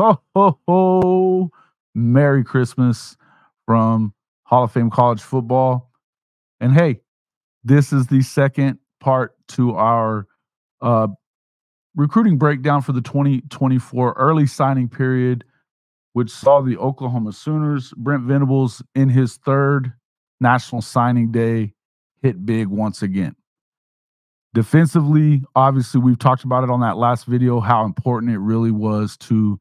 Ho, ho, ho. Merry Christmas from Hall of Fame College Football. And hey, this is the second part to our uh, recruiting breakdown for the 2024 early signing period, which saw the Oklahoma Sooners, Brent Venables, in his third national signing day, hit big once again. Defensively, obviously, we've talked about it on that last video how important it really was to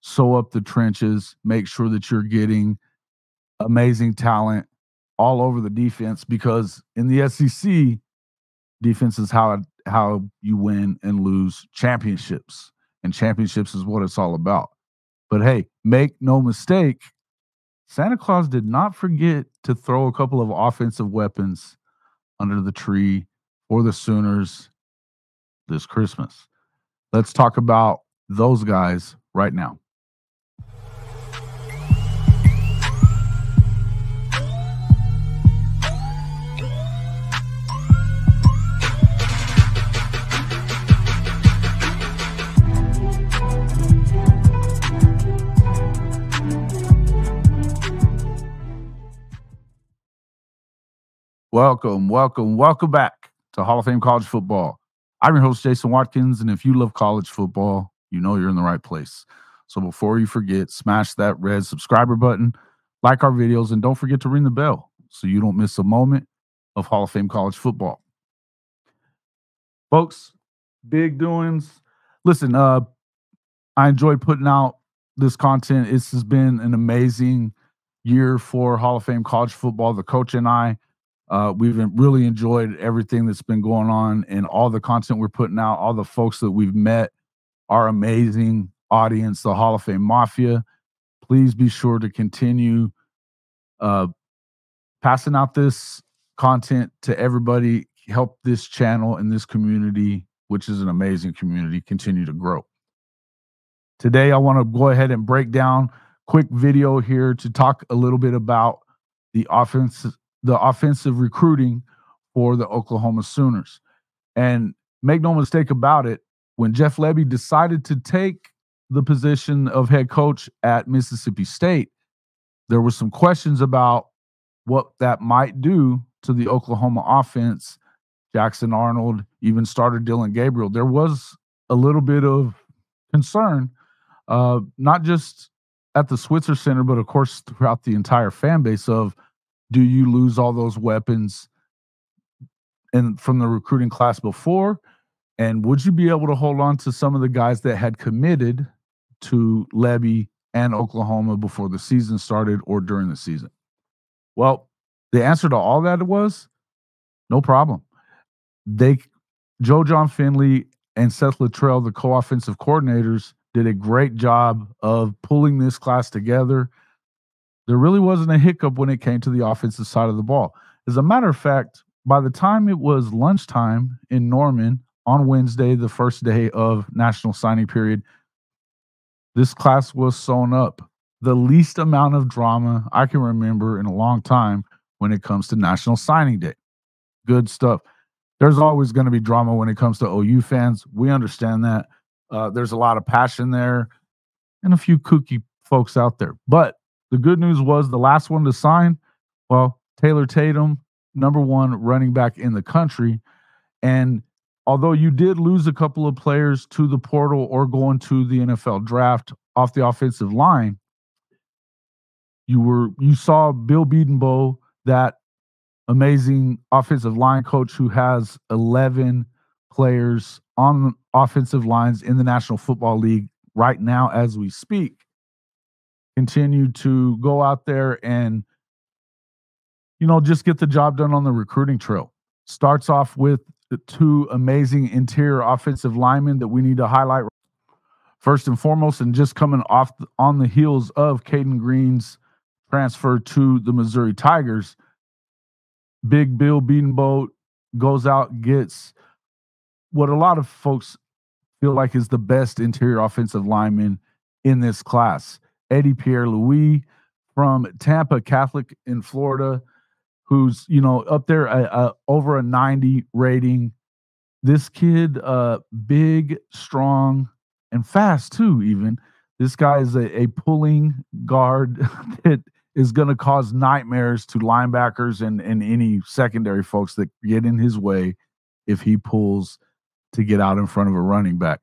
sew up the trenches, make sure that you're getting amazing talent all over the defense because in the SEC, defense is how how you win and lose championships. And championships is what it's all about. But hey, make no mistake, Santa Claus did not forget to throw a couple of offensive weapons under the tree for the Sooners this Christmas. Let's talk about those guys right now. Welcome, welcome, welcome back to Hall of Fame College Football. I'm your host, Jason Watkins, and if you love college football, you know you're in the right place. So before you forget, smash that red subscriber button, like our videos, and don't forget to ring the bell so you don't miss a moment of Hall of Fame College Football. Folks, big doings. Listen, uh, I enjoyed putting out this content. This has been an amazing year for Hall of Fame College Football. The coach and I uh, we've really enjoyed everything that's been going on and all the content we're putting out, all the folks that we've met, our amazing audience, the Hall of Fame Mafia. Please be sure to continue uh, passing out this content to everybody. Help this channel and this community, which is an amazing community, continue to grow. Today, I want to go ahead and break down quick video here to talk a little bit about the offense the offensive recruiting for the Oklahoma Sooners. And make no mistake about it, when Jeff Lebby decided to take the position of head coach at Mississippi State, there were some questions about what that might do to the Oklahoma offense. Jackson Arnold even started Dillon Gabriel. There was a little bit of concern, uh, not just at the Switzer Center, but of course throughout the entire fan base of do you lose all those weapons and from the recruiting class before? And would you be able to hold on to some of the guys that had committed to Lebby and Oklahoma before the season started or during the season? Well, the answer to all that was no problem. They Joe Jon Finley and Seth Littrell, the co-offensive coordinators, did a great job of pulling this class together there really wasn't a hiccup when it came to the offensive side of the ball. As a matter of fact, by the time it was lunchtime in Norman on Wednesday, the first day of national signing period, this class was sewn up. The least amount of drama I can remember in a long time when it comes to National Signing Day. Good stuff. There's always going to be drama when it comes to OU fans. We understand that. Uh, there's a lot of passion there and a few kooky folks out there. But the good news was the last one to sign, well, Taylor Tatum, number one running back in the country. And although you did lose a couple of players to the portal or going to the NFL draft off the offensive line, you were you saw Bill Bedenbaugh, that amazing offensive line coach who has 11 players on offensive lines in the National Football League right now as we speak continue to go out there and you know just get the job done on the recruiting trail. Starts off with the two amazing interior offensive linemen that we need to highlight. First and foremost and just coming off the, on the heels of Cayden Green's transfer to the Missouri Tigers big Bill Bedenbaugh goes out gets what a lot of folks feel like is the best interior offensive lineman in this class Eddy Pierre-Louis from Tampa Catholic in Florida, who's you know up there uh, uh, over a 90 rating. This kid, uh, big, strong, and fast too. Even This guy is a, a pulling guard that is going to cause nightmares to linebackers and, and any secondary folks that get in his way if he pulls to get out in front of a running back.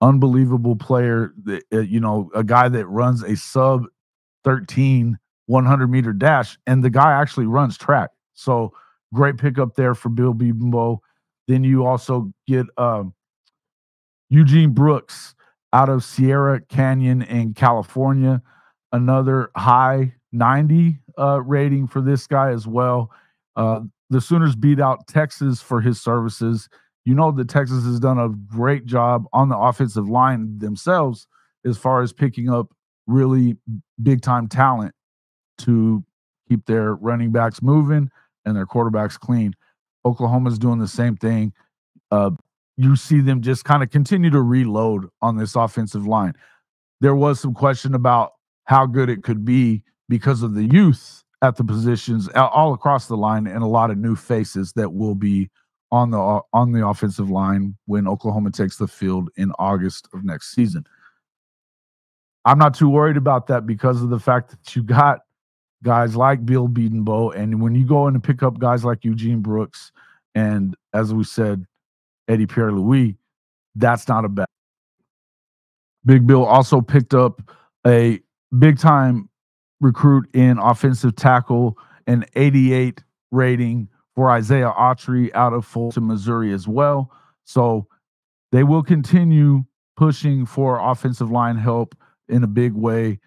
Unbelievable player, that, uh, you know, a guy that runs a sub 13 100 meter dash, and the guy actually runs track. So great pickup there for Bill Bedenbaugh. Then you also get um, Eugene Brooks out of Sierra Canyon in California, another high 90 uh, rating for this guy as well. Uh, the Sooners beat out Texas for his services. You know that Texas has done a great job on the offensive line themselves as far as picking up really big time talent to keep their running backs moving and their quarterbacks clean. Oklahoma's doing the same thing. Uh, you see them just kind of continue to reload on this offensive line. There was some question about how good it could be because of the youth at the positions all across the line and a lot of new faces that will be on the on the offensive line when Oklahoma takes the field in August of next season. I'm not too worried about that because of the fact that you got guys like Bill Bedenbaugh, and when you go in and pick up guys like Eugene Brooks, and as we said, Eddy Pierre-Louis, that's not a bad. Big Bill also picked up a big time recruit in offensive tackle, an 88 rating for Isaiah Autry out of Fulton, Missouri as well. So they will continue pushing for offensive line help in a big way.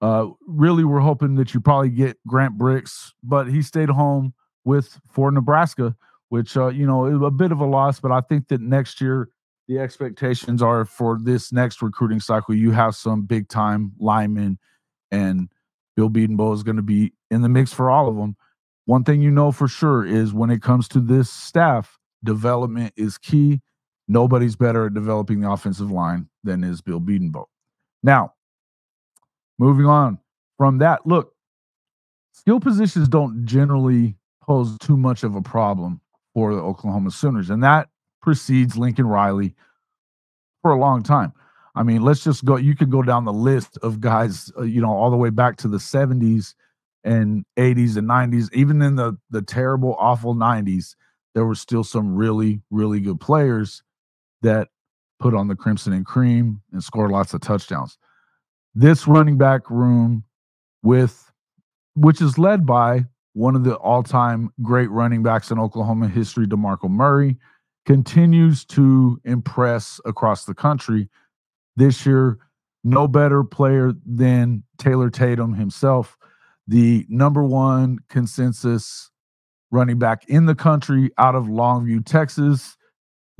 Uh, really, we're hoping that you probably get Grant Brix, but he stayed home with for Nebraska, which uh, you know is a bit of a loss. But I think that next year the expectations are for this next recruiting cycle, you have some big time linemen, and Bill Bedenbaugh is going to be in the mix for all of them. One thing you know for sure is when it comes to this staff, development is key. Nobody's better at developing the offensive line than is Bill Bedenbaugh. Now, Moving on from that, look, skill positions don't generally pose too much of a problem for the Oklahoma Sooners, and that precedes Lincoln Riley for a long time. I mean, let's just go. You could go down the list of guys, uh, you know, all the way back to the 70s and 80s and 90s. Even in the the terrible, awful 90s, there were still some really, really good players that put on the crimson and cream and scored lots of touchdowns this running back room with which is led by one of the all-time great running backs in Oklahoma history, DeMarco Murray, continues to impress across the country. This year, no better player than Taylor Tatum himself, the number one consensus running back in the country out of Longview, Texas.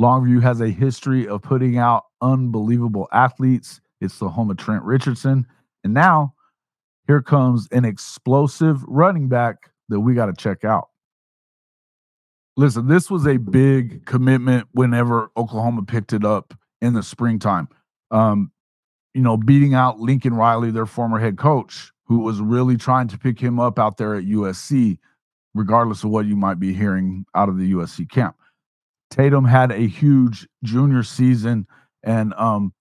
Longview has a history of putting out unbelievable athletes. It's the home of Trent Richardson. And now here comes an explosive running back that we got to check out. Listen, this was a big commitment whenever Oklahoma picked it up in the springtime. Um, you know, beating out Lincoln Riley, their former head coach, who was really trying to pick him up out there at USC, regardless of what you might be hearing out of the USC camp. Tatum had a huge junior season, and um,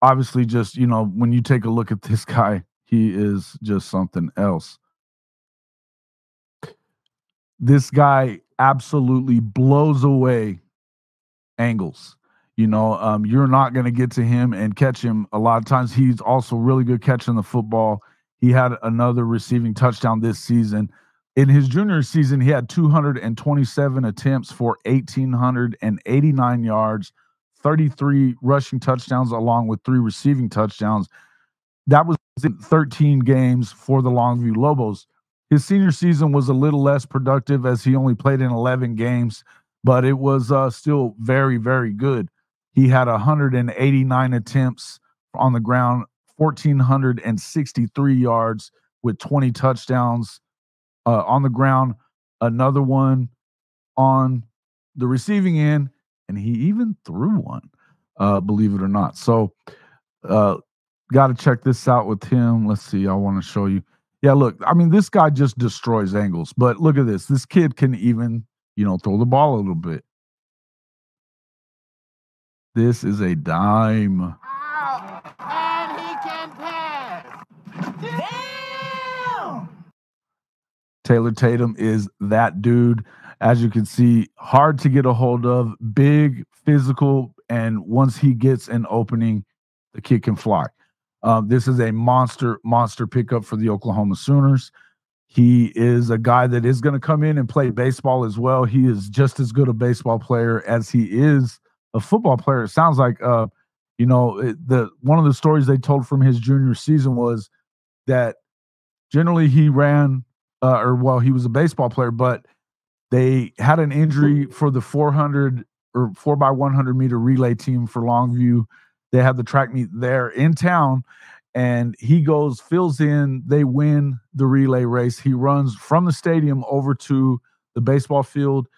obviously just you know when you take a look at this guy he is just something else. This guy absolutely blows away angles you know um, you're not going to get to him and catch him. A lot of times he's also really good catching the football he had another receiving touchdown this season in his junior season he had 227 attempts for 1889 yards 33 rushing touchdowns along with three receiving touchdowns. That was in 13 games for the Longview Lobos. His senior season was a little less productive as he only played in 11 games, but it was uh, still very, very good. He had 189 attempts on the ground, 1,463 yards with 20 touchdowns uh, on the ground, another one on the receiving end, and he even threw one, uh, believe it or not. So, uh, got to check this out with him. Let's see. I want to show you. Yeah, look. I mean, this guy just destroys angles. But look at this. This kid can even, you know, throw the ball a little bit. This is a dime. Can Damn! Taylor Tatum is that dude. As you can see, hard to get a hold of, big, physical, and once he gets an opening, the kid can fly. Um, this is a monster, monster pickup for the Oklahoma Sooners. He is a guy that is going to come in and play baseball as well. He is just as good a baseball player as he is a football player. It sounds like, uh, you know, it, the one of the stories they told from his junior season was that generally he ran, uh, or well, he was a baseball player, but they had an injury for the 400 or 4 by 100 meter relay team for Longview. They have the track meet there in town and he goes, fills in, they win the relay race. He runs from the stadium over to the baseball field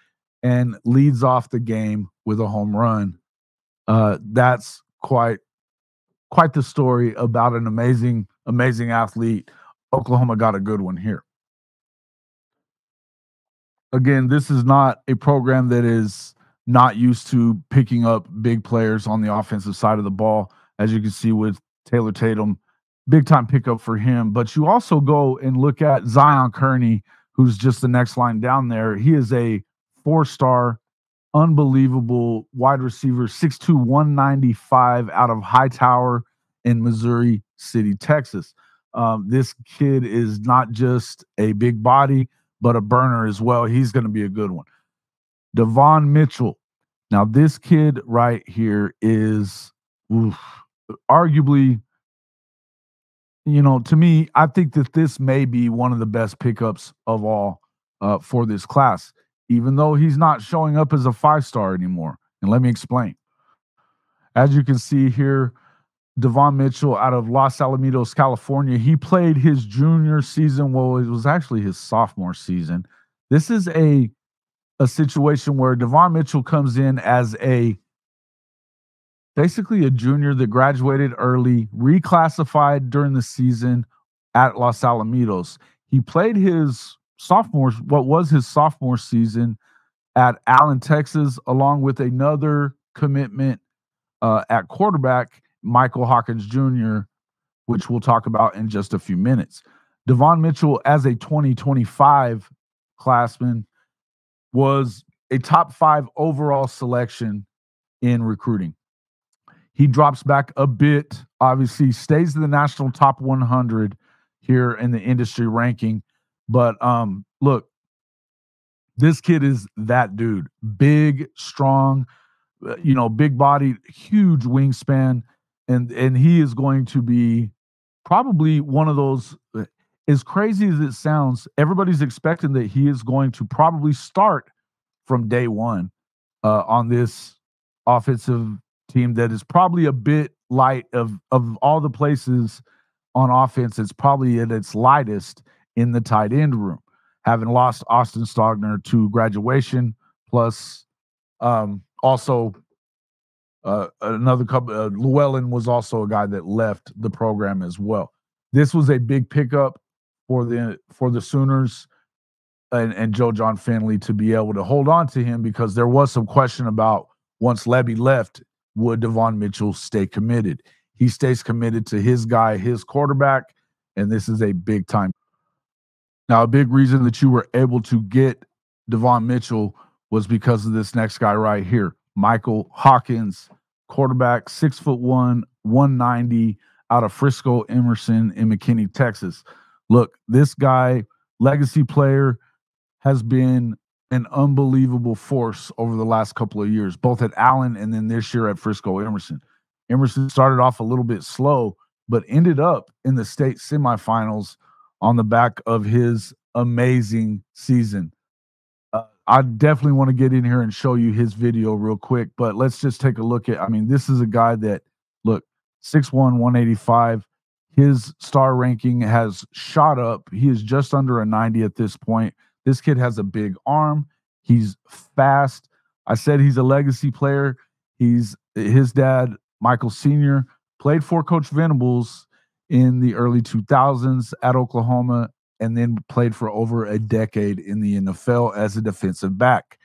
and leads off the game with a home run. Uh, that's quite quite the story about an amazing, amazing athlete. Oklahoma got a good one here. Again, this is not a program that is not used to picking up big players on the offensive side of the ball. As you can see with Taylor Tatum, big time pickup for him. But you also go and look at Zion Kearney, who's just the next line down there. He is a four star, unbelievable wide receiver, 6'2, 195 out of Hightower in Missouri City, Texas. Um, this kid is not just a big body, but a burner as well. He's going to be a good one. Devon Mitchell. Now, this kid right here is oof, arguably you know, to me, I think that this may be one of the best pickups of all uh, for this class, even though he's not showing up as a five star anymore. And let me explain. As you can see here, Devon Mitchell out of Los Alamitos, California, he played his junior season. Well, it was actually his sophomore season. This is a a situation where Devon Mitchell comes in as a basically a junior that graduated early, reclassified during the season at Los Alamitos. He played his sophomore, what was his sophomore season at Allen, Texas, along with another commitment uh, at quarterback, Michael Hawkins Jr., which we'll talk about in just a few minutes. Devon Mitchell, as a 2025 classman, was a top five overall selection in recruiting. He drops back a bit, obviously, stays in the national top 100 here in the industry ranking. But um, look, this kid is that dude. Big, strong, uh, you know, big body, huge wingspan. And and he is going to be probably one of those uh, as crazy as it sounds, everybody's expecting that he is going to probably start from day one uh, on this offensive team that is probably a bit light of of all the places on offense. It's probably at its lightest in the tight end room, having lost Austin Stogner to graduation, plus um, also uh, another couple. Uh, Llewellyn was also a guy that left the program as well. This was a big pickup for the for the Sooners and, and Joe Jon Finley to be able to hold on to him because there was some question about once Lebby left, would Devon Mitchell stay committed? He stays committed to his guy, his quarterback, and this is a big time. Now, a big reason that you were able to get Devon Mitchell was because of this next guy right here, Michael Hawkins, quarterback, six foot one, 190 out of Frisco Emerson in McKinney, Texas. Look, this guy, legacy player, has been an unbelievable force over the last couple of years, both at Allen and then this year at Frisco Emerson. Emerson started off a little bit slow, but ended up in the state semifinals on the back of his amazing season. I definitely want to get in here and show you his video real quick, but let's just take a look at. I mean, this is a guy that, look, 6'1, 185. His star ranking has shot up. He is just under a 90 at this point. This kid has a big arm. He's fast. I said he's a legacy player. He's his dad, Michael Sr., played for Coach Venables in the early 2000s at Oklahoma and then played for over a decade in the NFL as a defensive back.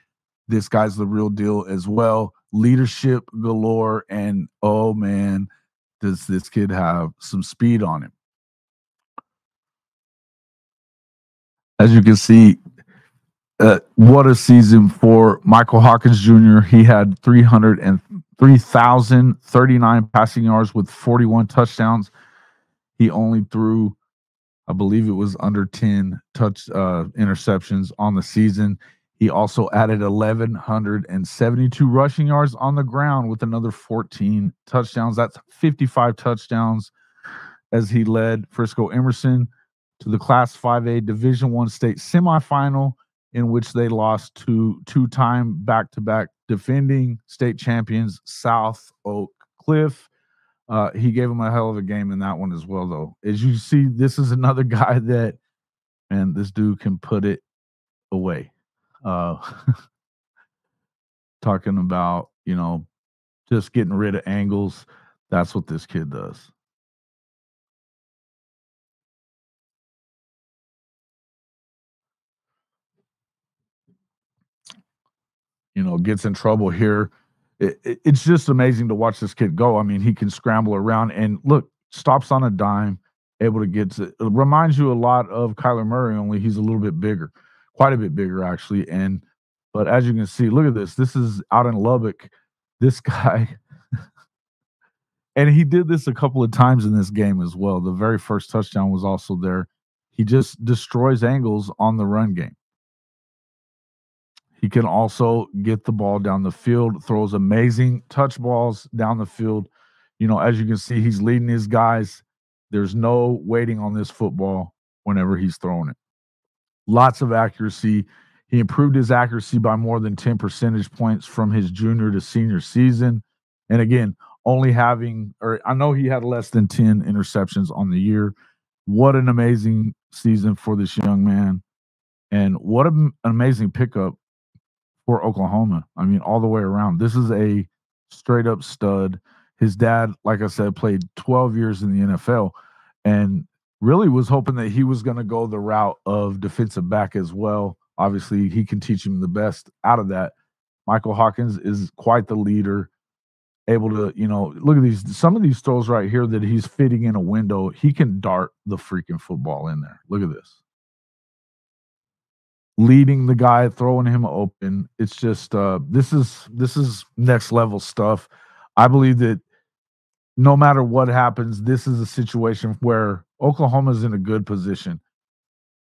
This guy's the real deal as well. Leadership galore. And oh man, does this kid have some speed on him? as you can see, uh, what a season for Michael Hawkins Jr. He had 303,039 passing yards with 41 touchdowns. He only threw, I believe it was under 10 touch uh, interceptions on the season. He also added 1,172 rushing yards on the ground with another 14 touchdowns. That's 55 touchdowns as he led Frisco Emerson to the Class 5A Division One state semifinal in which they lost to two-time back-to-back defending state champions South Oak Cliff. Uh, he gave him a hell of a game in that one as well, though. As you see, this is another guy that, and this dude can put it away. Uh, talking about, you know, just getting rid of angles. That's what this kid does. you know, gets in trouble here. It, it, it's just amazing to watch this kid go. I mean, he can scramble around and look, stops on a dime, able to get to. It reminds you a lot of Kyler Murray, only he's a little bit bigger, quite a bit bigger actually. And but as you can see, look at this. This is out in Lubbock. This guy. and he did this a couple of times in this game as well. The very first touchdown was also there. He just destroys angles on the run game. He can also get the ball down the field, throws amazing touch balls down the field. You know, as you can see, he's leading his guys. There's no waiting on this football whenever he's throwing it. Lots of accuracy. He improved his accuracy by more than 10 percentage points from his junior to senior season. And again, only having, or I know he had less than 10 interceptions on the year. What an amazing season for this young man. And what an amazing pickup Oklahoma. I mean, all the way around. This is a straight up stud. His dad, like I said, played 12 years in the NFL and really was hoping that he was going to go the route of defensive back as well. Obviously, he can teach him the best out of that. Michael Hawkins is quite the leader, able to, you know, look at these, some of these throws right here that he's fitting in a window. He can dart the freaking football in there. Look at this leading the guy, throwing him open. It's just uh, this is this is next level stuff. I believe that no matter what happens, this is a situation where Oklahoma is in a good position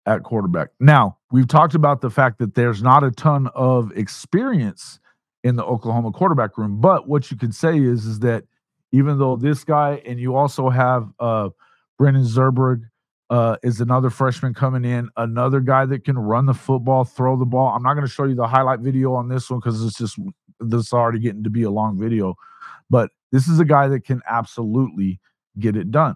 at quarterback. Now, we've talked about the fact that there's not a ton of experience in the Oklahoma quarterback room, but what you can say is is that even though this guy and you also have uh Brendan Zurbrugg uh, is another freshman coming in, another guy that can run the football, throw the ball. I'm not going to show you the highlight video on this one because it's just this is already getting to be a long video, but this is a guy that can absolutely get it done.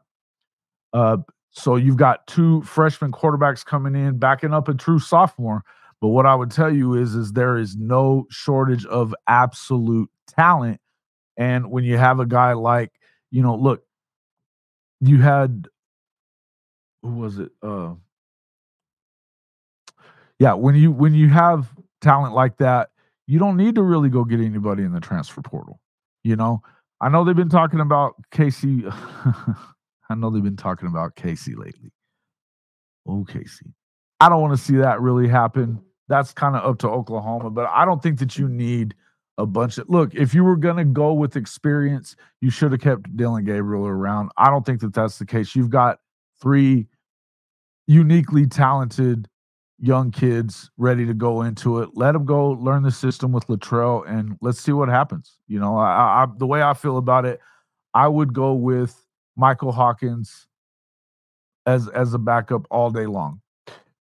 Uh, so you've got two freshman quarterbacks coming in, backing up a true sophomore. But what I would tell you is, is there is no shortage of absolute talent. And when you have a guy like, you know, look, you had who was it? Uh, yeah, when you when you have talent like that, you don't need to really go get anybody in the transfer portal. You know, I know they've been talking about Casey. I know they've been talking about Casey lately. Oh, Casey. I don't want to see that really happen. That's kind of up to Oklahoma, but I don't think that you need a bunch of look. If you were going to go with experience, you should have kept Dillon Gabriel around. I don't think that that's the case. You've got three uniquely talented young kids ready to go into it. Let them go learn the system with Littrell, and let's see what happens. You know, I, I, the way I feel about it, I would go with Michael Hawkins as as a backup all day long.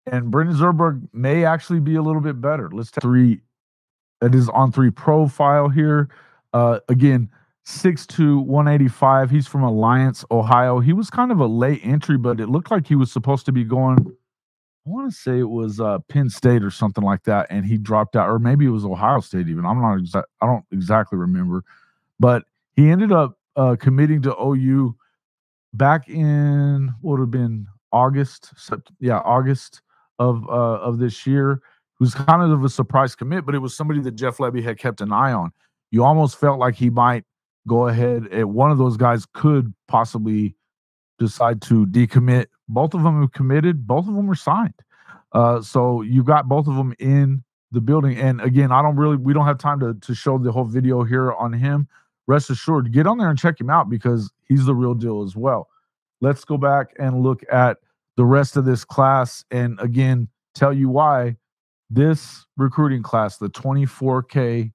And Brendan Zurbrugg may actually be a little bit better. Let's take three. That is on three profile here. Uh, again, 6'2, 185. He's from Alliance, Ohio. He was kind of a late entry, but it looked like he was supposed to be going. I want to say it was uh, Penn State or something like that, and he dropped out, or maybe it was Ohio State even. I'm not exact. I don't exactly remember, but he ended up uh, committing to OU back in what would have been August. Yeah, August of uh, of this year. It was kind of a surprise commit, but it was somebody that Jeff Lebby had kept an eye on. You almost felt like he might go ahead and one of those guys could possibly decide to decommit. Both of them have committed, both of them are signed. Uh, so you've got both of them in the building. And again, I don't really we don't have time to to show the whole video here on him. Rest assured, get on there and check him out because he's the real deal as well. Let's go back and look at the rest of this class and again tell you why this recruiting class, the 24K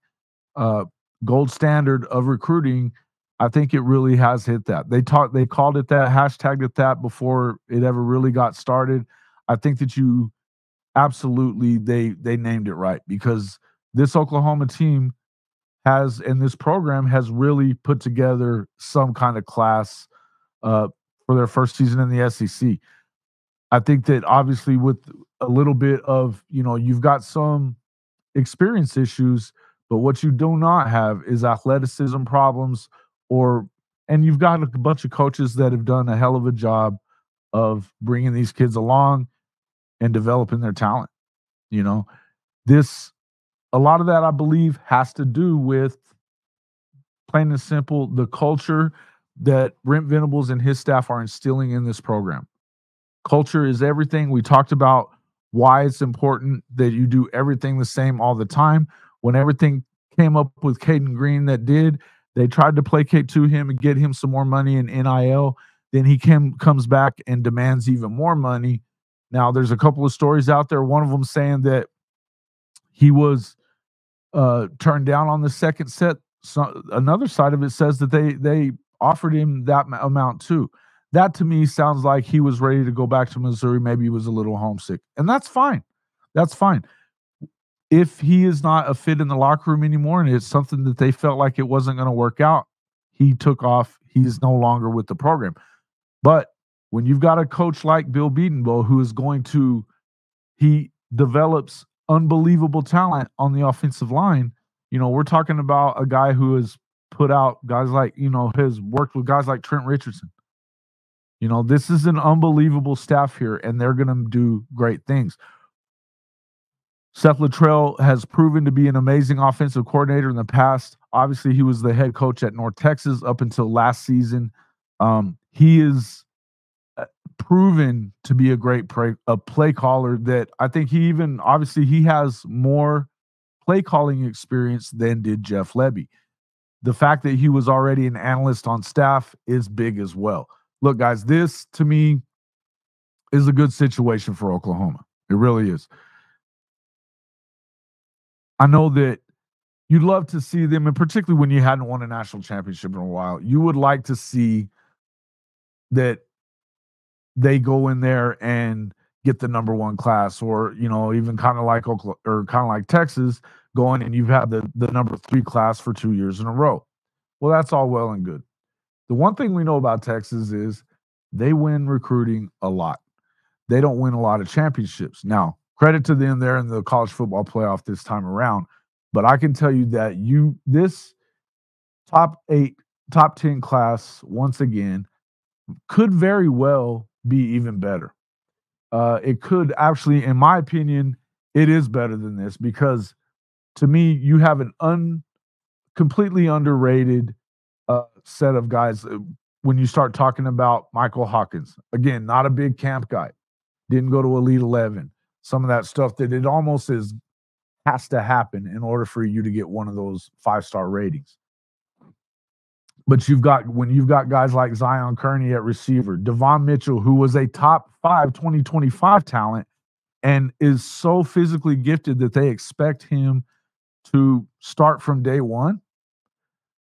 uh, gold standard of recruiting, I think it really has hit that. They talked, they called it that, hashtagged it that before it ever really got started. I think that you absolutely they they named it right because this Oklahoma team has and this program has really put together some kind of class uh, for their first season in the SEC. I think that obviously with a little bit of you know you've got some experience issues, but what you do not have is athleticism problems or and you've got a bunch of coaches that have done a hell of a job of bringing these kids along and developing their talent. You know, this a lot of that I believe has to do with plain and simple the culture that Brent Venables and his staff are instilling in this program. Culture is everything. We talked about why it's important that you do everything the same all the time. When everything came up with Cayden Green that did, they tried to placate to him and get him some more money in NIL. Then he came, comes back and demands even more money. Now, there's a couple of stories out there. One of them saying that he was uh, turned down on the second set. So another side of it says that they they offered him that amount too. That to me sounds like he was ready to go back to Missouri. Maybe he was a little homesick, and that's fine. That's fine. If he is not a fit in the locker room anymore, and it's something that they felt like it wasn't going to work out, he took off. He's no longer with the program. But when you've got a coach like Bill Bedenbaugh who is going to, he develops unbelievable talent on the offensive line. You know, we're talking about a guy who has put out guys like, you know, has worked with guys like Trent Richardson. You know, this is an unbelievable staff here, and they're going to do great things. Seth Littrell has proven to be an amazing offensive coordinator in the past. Obviously, he was the head coach at North Texas up until last season. Um, he is uh, proven to be a great play, a play caller that I think he even obviously he has more play calling experience than did Jeff Lebby. The fact that he was already an analyst on staff is big as well. Look, guys, this to me is a good situation for Oklahoma. It really is. I know that you'd love to see them, and particularly when you hadn't won a national championship in a while, you would like to see that they go in there and get the number one class, or you know, even kind of like Oklahoma or kind of like Texas going and you've had the the number three class for two years in a row. Well, that's all well and good. The one thing we know about Texas is they win recruiting a lot. They don't win a lot of championships. Now, credit to them, they're in the college football playoff this time around. But I can tell you that you this top eight, top 10 class, once again, could very well be even better. Uh, it could actually, in my opinion, it is better than this because to me, you have an un completely underrated uh, set of guys. Uh, when you start talking about Michael Hawkins, again, not a big camp guy, didn't go to Elite Eleven, some of that stuff that it almost is has to happen in order for you to get one of those five star ratings. But you've got when you've got guys like Zion Kearney at receiver, Devon Mitchell, who was a top five 2025 talent and is so physically gifted that they expect him to start from day one.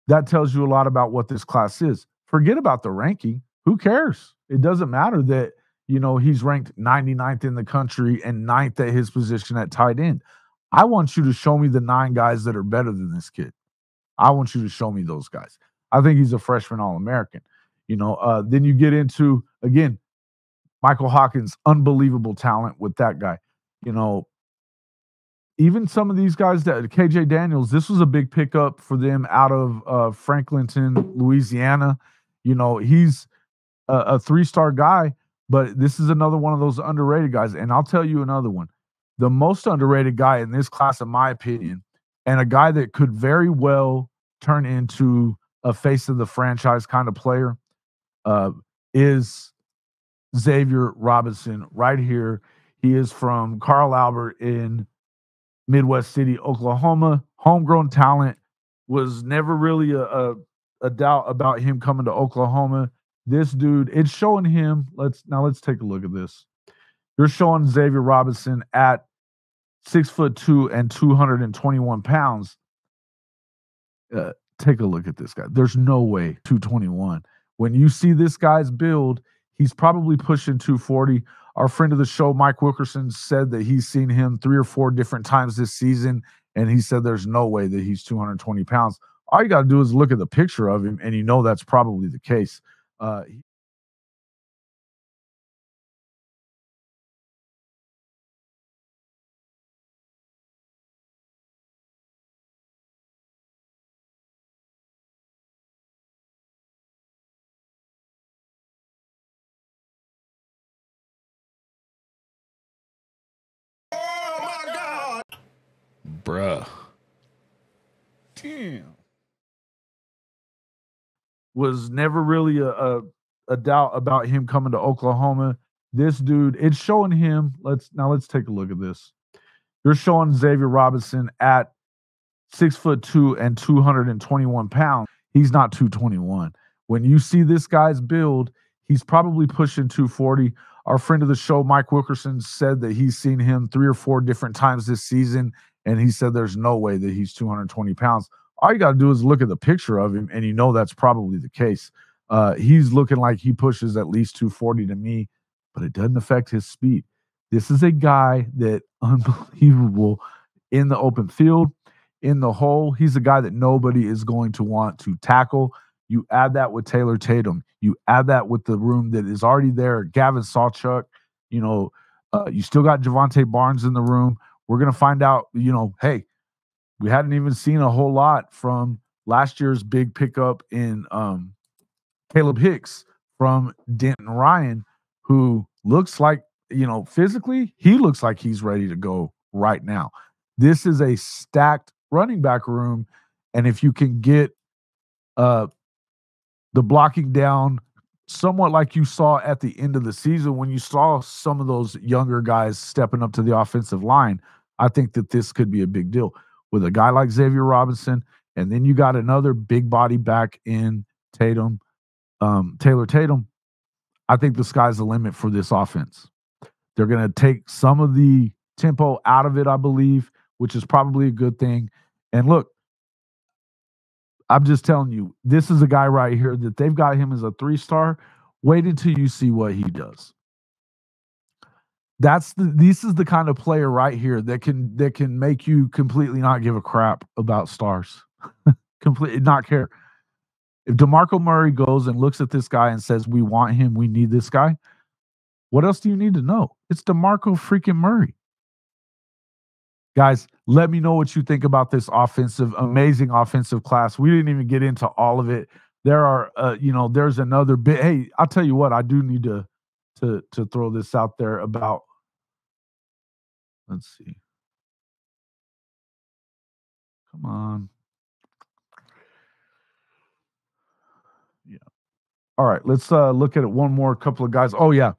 That tells you a lot about what this class is. Forget about the ranking. Who cares? It doesn't matter that, you know, he's ranked 99th in the country and ninth at his position at tight end. I want you to show me the nine guys that are better than this kid. I want you to show me those guys. I think he's a freshman All American. You know, uh, then you get into again, Michael Hawkins, unbelievable talent with that guy. You know, even some of these guys that KJ Daniels, this was a big pickup for them out of uh, Franklinton, Louisiana. You know, he's a, a three star guy, but this is another one of those underrated guys. And I'll tell you another one the most underrated guy in this class, in my opinion, and a guy that could very well turn into a face of the franchise kind of player uh, is Xavier Robinson right here. He is from Carl Albert in Midwest City, Oklahoma. Homegrown talent was never really a, a, a doubt about him coming to Oklahoma. This dude, it's showing him. Let's now let's take a look at this. You're showing Xavier Robinson at six foot two and 221 pounds. Uh, take a look at this guy. There's no way 221. When you see this guy's build, he's probably pushing 240. Our friend of the show, Mike Wilkerson, said that he's seen him three or four different times this season, and he said there's no way that he's 220 pounds. All you got to do is look at the picture of him, and you know that's probably the case. Uh, my God Bruh. Damn. Was never really a, a, a doubt about him coming to Oklahoma. This dude, it's showing him. Let's now let's take a look at this. You're showing Xavier Robinson at six foot two and 221 pounds. He's not 221. When you see this guy's build, he's probably pushing 240. Our friend of the show, Mike Wilkerson, said that he's seen him three or four different times this season and he said there's no way that he's 220 pounds. All you got to do is look at the picture of him, and you know that's probably the case. Uh, he's looking like he pushes at least 240 to me, but it doesn't affect his speed. This is a guy that unbelievable in the open field, in the hole. He's a guy that nobody is going to want to tackle. You add that with Taylor Tatum. You add that with the room that is already there. Gavin Sawchuk. You know, uh, you still got Jovantae Barnes in the room. We're going to find out, you know, hey, we hadn't even seen a whole lot from last year's big pickup in um, Kalib Hicks from Denton Ryan, who looks like, you know, physically, he looks like he's ready to go right now. This is a stacked running back room. And if you can get uh, the blocking down somewhat like you saw at the end of the season when you saw some of those younger guys stepping up to the offensive line, I think that this could be a big deal with a guy like Xavier Robinson, and then you got another big body back in Tatum, um, Taylor Tatum. I think the sky's the limit for this offense. They're going to take some of the tempo out of it, I believe, which is probably a good thing. And look, I'm just telling you, this is a guy right here that they've got him as a three star. Wait until you see what he does that's the this is the kind of player right here that can that can make you completely not give a crap about stars. completely not care. If DeMarco Murray goes and looks at this guy and says, We want him, we need this guy, what else do you need to know? It's DeMarco freaking Murray. Guys, let me know what you think about this offensive, amazing offensive class. We didn't even get into all of it. There are, uh, you know, there's another bit. Hey, I'll tell you what, I do need to to to throw this out there about Let's see. Come on. Yeah. All right, let's uh look at it one more couple of guys. Oh yeah.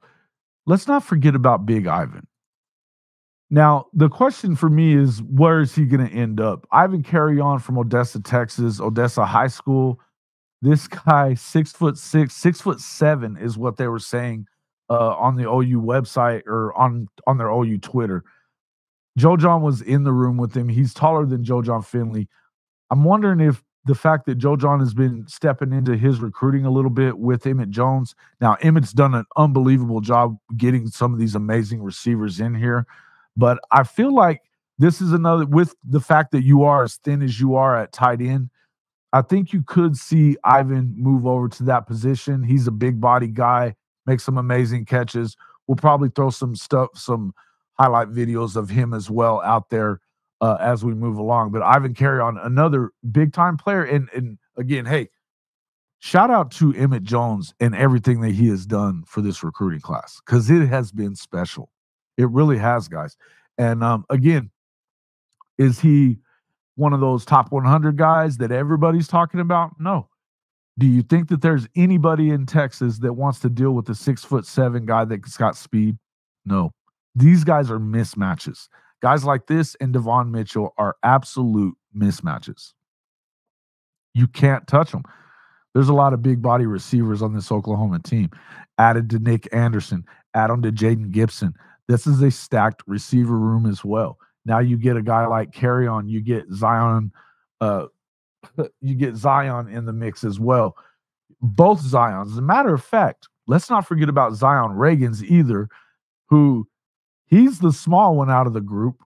Let's not forget about Big Ivan. Now, the question for me is where is he going to end up? Ivan Carreon from Odessa, Texas, Odessa High School. This guy, six foot six, six foot seven, is what they were saying uh, on the OU website or on on their OU Twitter. Joe Jon was in the room with him. He's taller than Joe Jon Finley. I'm wondering if the fact that Joe Jon has been stepping into his recruiting a little bit with Emmett Jones. Now, Emmett's done an unbelievable job getting some of these amazing receivers in here. But I feel like this is another, with the fact that you are as thin as you are at tight end, I think you could see Ivan move over to that position. He's a big body guy, makes some amazing catches. We'll probably throw some stuff, some highlight videos of him as well out there uh, as we move along. But Ivan Carreon, another big time player. And, and again, hey, shout out to Emmett Jones and everything that he has done for this recruiting class because it has been special. It really has, guys. And um, again, is he one of those top 100 guys that everybody's talking about? No. Do you think that there's anybody in Texas that wants to deal with a six foot seven guy that's got speed? No. These guys are mismatches. Guys like this and Devon Mitchell are absolute mismatches. You can't touch them. There's a lot of big body receivers on this Oklahoma team. Added to Nic Anderson, add on to Jayden Gibson. This is a stacked receiver room as well. Now you get a guy like Carreon, you get Zion, uh, you get Zion in the mix as well. Both Zions. As a matter of fact, let's not forget about Zion Ragins either, who he's the small one out of the group.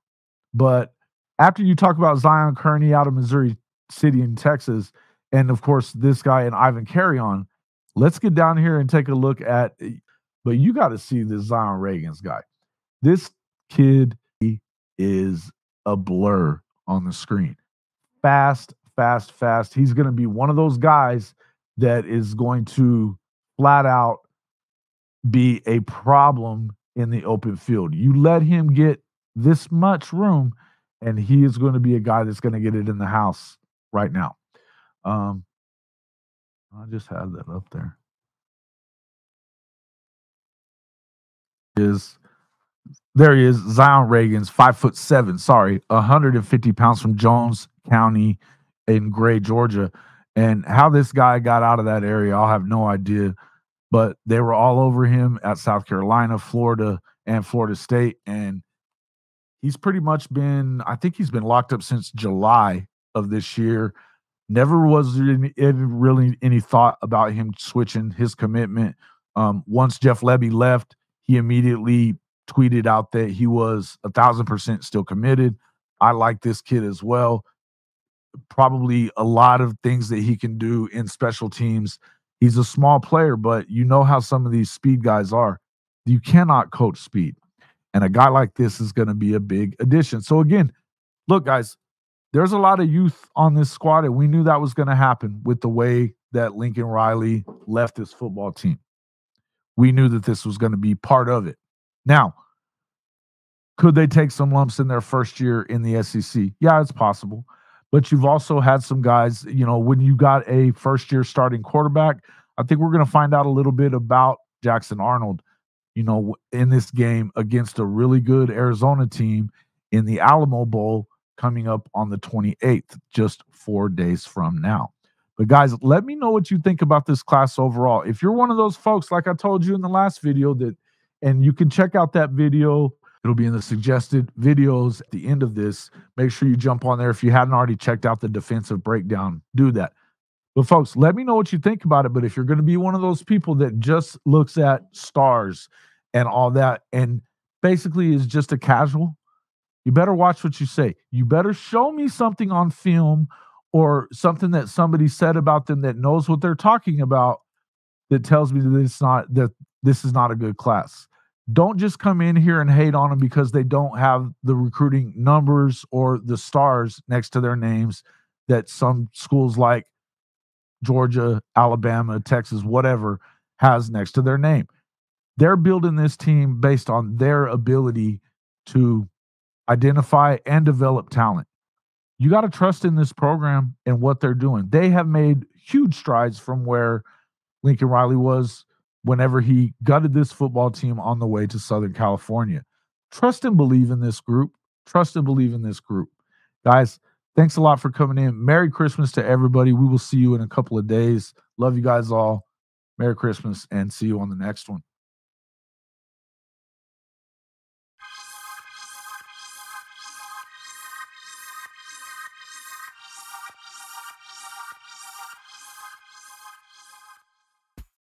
But after you talk about Zion Kearney out of Missouri City in Texas, and of course this guy and Ivan Carreon, let's get down here and take a look at. But you got to see this Zion Ragins guy. This kid is a blur on the screen. Fast, fast, fast. He's going to be one of those guys that is going to flat out be a problem in the open field. You let him get this much room, and he is going to be a guy that's going to get it in the house right now. Um, I just had that up there. Is there he is, Zion Ragins, five foot seven, sorry, 150 pounds from Jones County in Gray, Georgia. And how this guy got out of that area, I'll have no idea. But they were all over him at South Carolina, Florida, and Florida State. And he's pretty much been, I think he's been locked up since July of this year. Never was there any, really any thought about him switching his commitment. Um, once Jeff Lebby left, he immediately tweeted out that he was a thousand percent still committed. I like this kid as well. Probably a lot of things that he can do in special teams. He's a small player, but you know how some of these speed guys are. You cannot coach speed. And a guy like this is going to be a big addition. So, again, look, guys, there's a lot of youth on this squad, and we knew that was going to happen with the way that Lincoln Riley left his football team. We knew that this was going to be part of it. Now, could they take some lumps in their first year in the SEC? Yeah, it's possible. But you've also had some guys, you know, when you got a first year starting quarterback, I think we're going to find out a little bit about Jackson Arnold, you know, in this game against a really good Arizona team in the Alamo Bowl coming up on the 28th, just four days from now. But guys, let me know what you think about this class overall. If you're one of those folks, like I told you in the last video, that and you can check out that video. It'll be in the suggested videos at the end of this. Make sure you jump on there. If you hadn't already checked out the defensive breakdown, do that. But folks, let me know what you think about it. But if you're going to be one of those people that just looks at stars and all that and basically is just a casual, you better watch what you say. You better show me something on film or something that somebody said about them that knows what they're talking about that tells me that it's not that this is not a good class don't just come in here and hate on them because they don't have the recruiting numbers or the stars next to their names that some schools like Georgia, Alabama, Texas, whatever has next to their name. They're building this team based on their ability to identify and develop talent. You got to trust in this program and what they're doing. They have made huge strides from where Lincoln Riley was whenever he gutted this football team on the way to Southern California. Trust and believe in this group. Trust and believe in this group. Guys, thanks a lot for coming in. Merry Christmas to everybody. We will see you in a couple of days. Love you guys all. Merry Christmas and see you on the next one.